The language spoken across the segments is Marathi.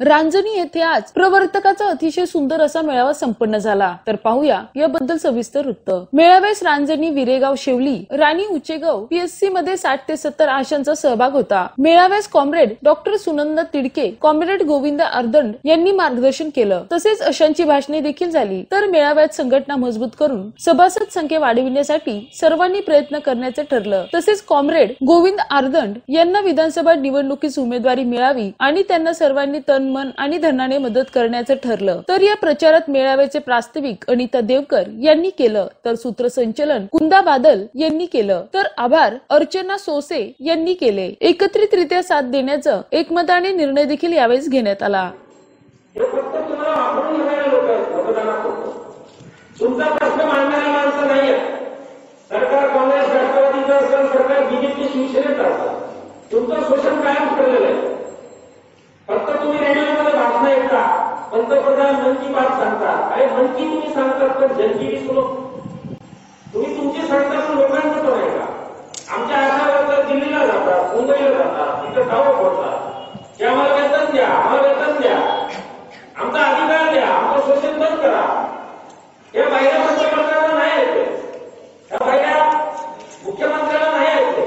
रांजणी येथे आज प्रवर्तकाचा अतिशय सुंदर असा मेळावा संपन्न झाला. तर पाहूया याबद्दल सविस्तर वृत्त. मेळाव्यास रांजणी विरेगाव शेवली राणी उचेगाव पीएससी मध्ये साठ ते सत्तर आशांचा सहभाग होता. मेळाव्यास comrade doctor Sunanda Tidke comrade Govind Ardand यांनी मार्गदर्शन केलं. तसेच अशांची भाषणे देखील झाली. तर मेळाव्यात संघटना मजबूत करून सभासद संख्या वाढविण्यासाठी सर्वांनी प्रयत्न करण्याचे ठरलं. तसेच कॉम्रेड गोविंद आर्दंड यांना विधानसभा निवडणुकीस उमेदवारी मिळावी आणि त्यांना सर्वांनी तन मन आणि धनाने मदत करण्याचं ठरलं. तर या प्रचारात मेळाव्याचे प्रास्ताविक अनिता देवकर यांनी केलं. तर सूत्रसंचलन कुंदा बादल यांनी केलं. तर आभार अर्चना सोसे यांनी केले. एकत्रितरित्या साथ देण्याचं एकमताने निर्णय देखील यावेळेस घेण्यात आला. तुमचा प्रश्न मांडणारी माणसं नाही सरकार काँग्रेस राष्ट्रवादीचं असेल सरकार बीजेपी शिवसेनेचं असेल तुमचं सांगता. पंतप्रधान मन की बात सांगता. अरे मन की तुम्ही सांगतात पण जनकी विसरू तुम्ही तुमची सांगता पण लोकांचं पण ऐका आमच्या आधारावर दिल्लीला जातात मुंबईला जातात तिथं गावं फोडतात की आम्हाला वेतन द्या आम्हाला वेतन द्या. आमचा अधिकार द्या आमचं शोषण बंद करा. या बाहेर पंतप्रधानांना नाही ऐकते या बाहेर मुख्यमंत्र्यांना नाही ऐकते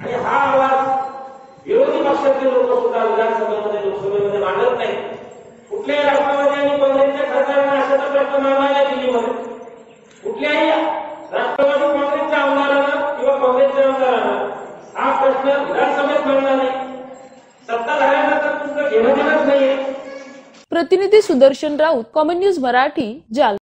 आणि हा आवाज विरोधी पक्षातील लोक सुद्धा विधानसभेमध्ये लोकसभेमध्ये मांडत नाही. कुठल्याही राष्ट्रवादी आणि काँग्रेसच्या खासदारांना अशा प्रश्न मांडला दिल्लीमध्ये कुठल्याही राष्ट्रवादी काँग्रेसच्या आमदारांना किंवा काँग्रेसच्या आमदारांना हा प्रश्न विधानसभेत मांडला नाही. सत्ताधाऱ्यांना तर तुमचं घेणं देणंच नाहीये. प्रतिनिधी सुदर्शन राऊत कॉमन न्यूज मराठी जाल